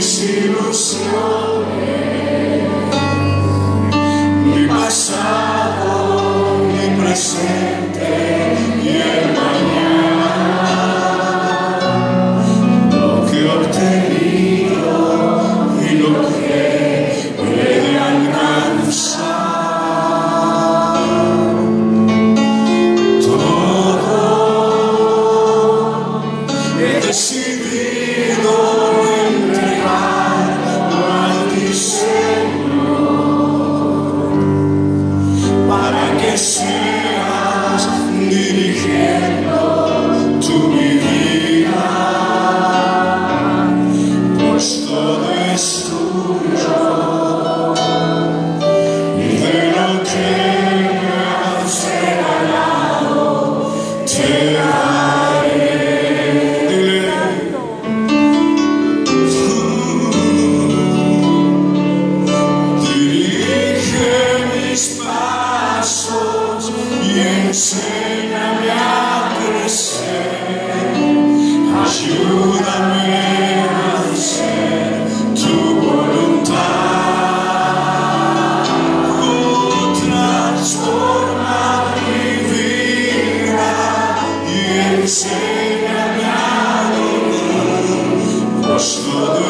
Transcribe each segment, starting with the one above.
see Сына Кресте, Ajúdame a hacer tu voluntad. Oh, transforma mi vida y enséñame a vivir, pues todo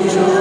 You.